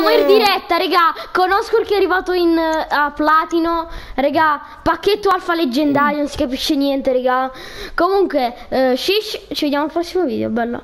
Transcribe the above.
Siamo in eh. diretta, raga, Conosco il che è arrivato in, uh, a platino, raga, pacchetto alfa leggendario, non si capisce niente, raga. Comunque, uh, shish, ci vediamo al prossimo video, bella.